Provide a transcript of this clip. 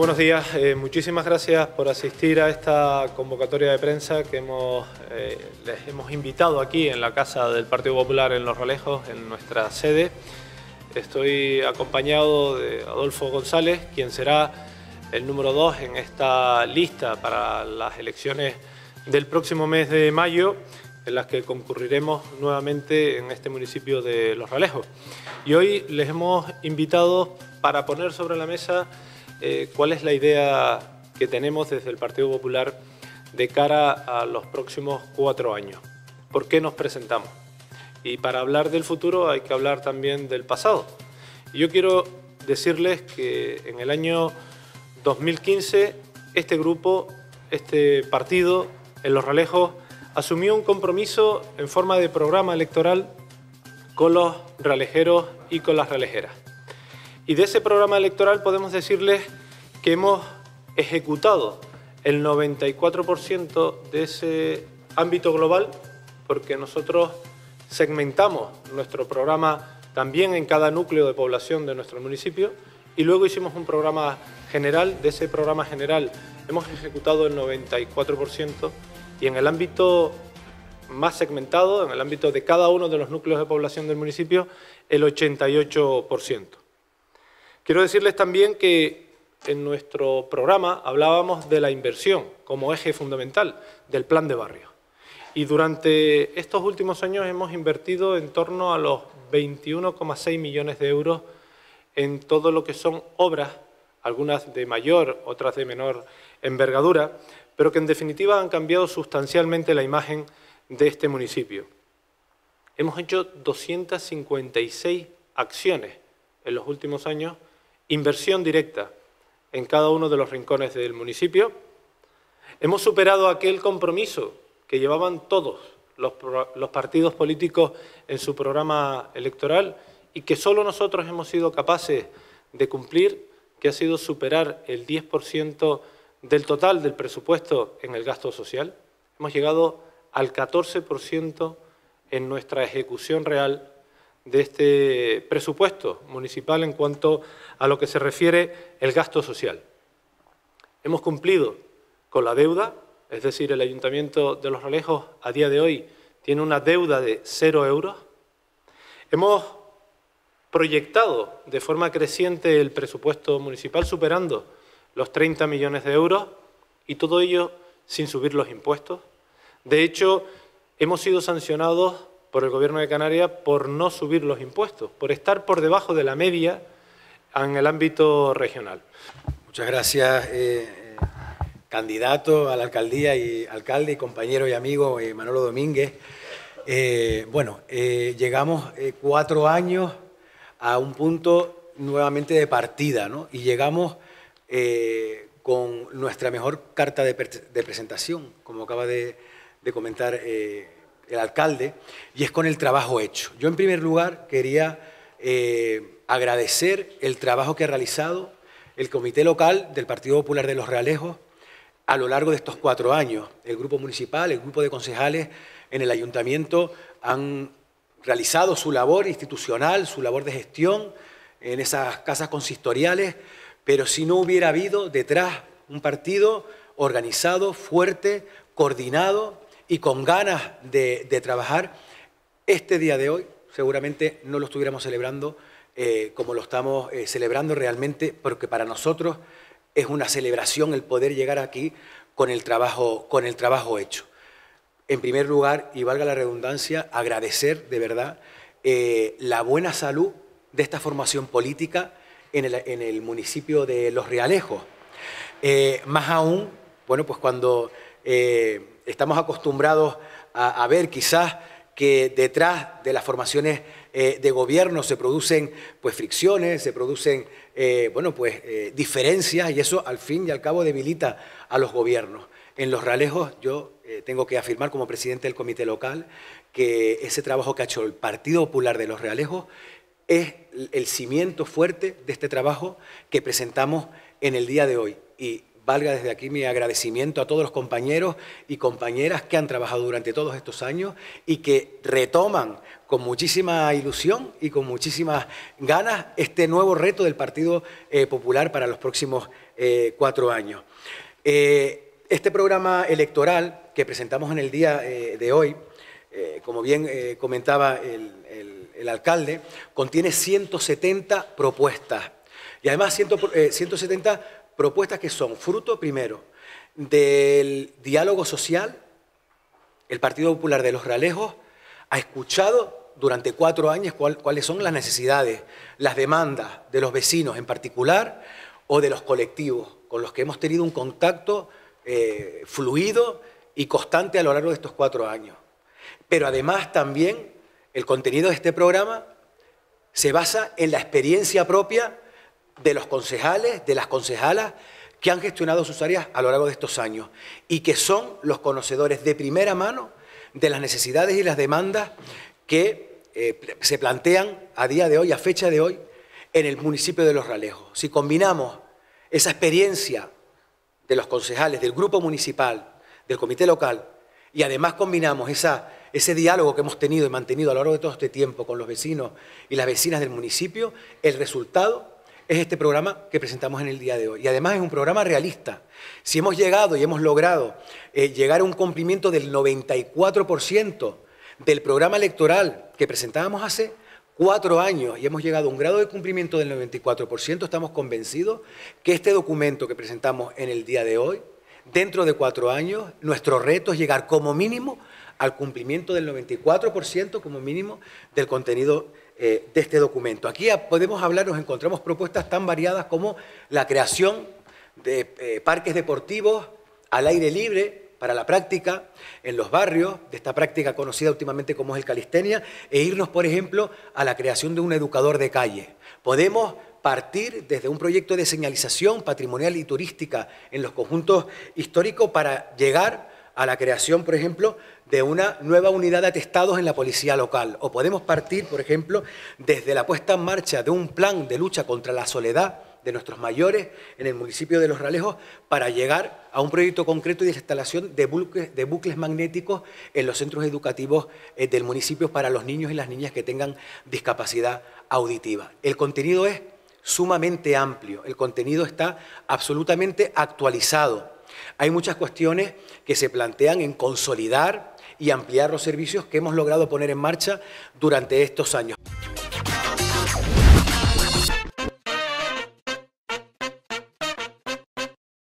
Buenos días. Eh, muchísimas gracias por asistir a esta convocatoria de prensa que hemos, eh, les hemos invitado aquí en la Casa del Partido Popular en Los Rolejos, en nuestra sede. Estoy acompañado de Adolfo González, quien será el número dos en esta lista para las elecciones del próximo mes de mayo, en las que concurriremos nuevamente en este municipio de Los Rolejos. Y hoy les hemos invitado para poner sobre la mesa eh, cuál es la idea que tenemos desde el Partido Popular de cara a los próximos cuatro años. ¿Por qué nos presentamos? Y para hablar del futuro hay que hablar también del pasado. Y yo quiero decirles que en el año 2015 este grupo, este partido, en Los Ralejos, asumió un compromiso en forma de programa electoral con los ralejeros y con las ralejeras. Y de ese programa electoral podemos decirles que hemos ejecutado el 94% de ese ámbito global porque nosotros segmentamos nuestro programa también en cada núcleo de población de nuestro municipio y luego hicimos un programa general. De ese programa general hemos ejecutado el 94% y en el ámbito más segmentado, en el ámbito de cada uno de los núcleos de población del municipio, el 88%. Quiero decirles también que en nuestro programa hablábamos de la inversión como eje fundamental del plan de barrio. Y durante estos últimos años hemos invertido en torno a los 21,6 millones de euros en todo lo que son obras, algunas de mayor, otras de menor envergadura, pero que en definitiva han cambiado sustancialmente la imagen de este municipio. Hemos hecho 256 acciones en los últimos años inversión directa en cada uno de los rincones del municipio. Hemos superado aquel compromiso que llevaban todos los, partidos políticos en su programa electoral y que solo nosotros hemos sido capaces de cumplir, que ha sido superar el 10% del total del presupuesto en el gasto social. Hemos llegado al 14% en nuestra ejecución real de este presupuesto municipal en cuanto a lo que se refiere el gasto social. Hemos cumplido con la deuda, es decir, el Ayuntamiento de Los Ralejos a día de hoy tiene una deuda de cero euros. Hemos proyectado de forma creciente el presupuesto municipal superando los 30 millones de euros y todo ello sin subir los impuestos. De hecho, hemos sido sancionados por el Gobierno de Canarias por no subir los impuestos, por estar por debajo de la media en el ámbito regional. Muchas gracias, eh, candidato a la alcaldía y alcalde y compañero y amigo eh, Manolo Domínguez. Eh, bueno, llegamos cuatro años a un punto nuevamente de partida, ¿no? Y llegamos con nuestra mejor carta de, presentación, como acaba de, de comentar el alcalde, y es con el trabajo hecho. Yo en primer lugar quería eh, agradecer el trabajo que ha realizado el Comité Local del Partido Popular de Los Realejos a lo largo de estos cuatro años. El Grupo Municipal, el Grupo de Concejales en el Ayuntamiento han realizado su labor institucional, su labor de gestión en esas casas consistoriales, pero si no hubiera habido detrás un partido organizado, fuerte, coordinado, y con ganas de, trabajar, este día de hoy seguramente no lo estuviéramos celebrando eh, como lo estamos eh, celebrando realmente, porque para nosotros es una celebración el poder llegar aquí con el trabajo, con el trabajo hecho. En primer lugar, y valga la redundancia, agradecer de verdad eh, la buena salud de esta formación política en el, municipio de Los Realejos. más aún, bueno, pues cuando estamos acostumbrados a, ver quizás que detrás de las formaciones eh, de gobierno se producen pues fricciones, se producen eh, bueno, pues, eh, diferencias y eso al fin y al cabo debilita a los gobiernos. En los ralejos yo tengo que afirmar como presidente del comité local que ese trabajo que ha hecho el Partido Popular de los Realejos es el cimiento fuerte de este trabajo que presentamos en el día de hoy. Y valga desde aquí mi agradecimiento a todos los compañeros y compañeras que han trabajado durante todos estos años y que retoman con muchísima ilusión y con muchísimas ganas este nuevo reto del Partido eh, Popular para los próximos eh, cuatro años. Eh, este programa electoral que presentamos en el día de hoy, como bien comentaba el, alcalde, contiene 170 propuestas. Y además 170 propuestas que son fruto, primero, del diálogo social. El Partido Popular de los Ralejos ha escuchado durante cuatro años cuáles son las necesidades, las demandas de los vecinos en particular o de los colectivos con los que hemos tenido un contacto eh, fluido y constante a lo largo de estos cuatro años. Pero además también el contenido de este programa se basa en la experiencia propia de los concejales, de las concejalas que han gestionado sus áreas a lo largo de estos años y que son los conocedores de primera mano de las necesidades y las demandas que eh, se plantean a día de hoy, a fecha de hoy, en el municipio de Los Ralejos. Si combinamos esa experiencia de los concejales, del grupo municipal, del comité local, y además combinamos ese diálogo que hemos tenido y mantenido a lo largo de todo este tiempo con los vecinos y las vecinas del municipio, el resultado es este programa que presentamos en el día de hoy. Y además es un programa realista. Si hemos llegado y hemos logrado eh, llegar a un cumplimiento del 94%, del programa electoral que presentábamos hace cuatro años y hemos llegado a un grado de cumplimiento del 94%, estamos convencidos que este documento que presentamos en el día de hoy, dentro de cuatro años, nuestro reto es llegar como mínimo al cumplimiento del 94% como mínimo del contenido eh, de este documento. Aquí podemos hablar, nos encontramos propuestas tan variadas como la creación de eh, parques deportivos al aire libre, para la práctica en los barrios, de esta práctica conocida últimamente como es el calistenia, e irnos, por ejemplo, a la creación de un educador de calle. Podemos partir desde un proyecto de señalización patrimonial y turística en los conjuntos históricos para llegar a la creación, por ejemplo, de una nueva unidad de atestados en la policía local. O podemos partir, por ejemplo, desde la puesta en marcha de un plan de lucha contra la soledad de nuestros mayores en el municipio de Los Ralejos para llegar a un proyecto concreto de instalación de bucles, de bucles magnéticos en los centros educativos eh, del municipio para los niños y las niñas que tengan discapacidad auditiva. El contenido es sumamente amplio, el contenido está absolutamente actualizado. Hay muchas cuestiones que se plantean en consolidar y ampliar los servicios que hemos logrado poner en marcha durante estos años.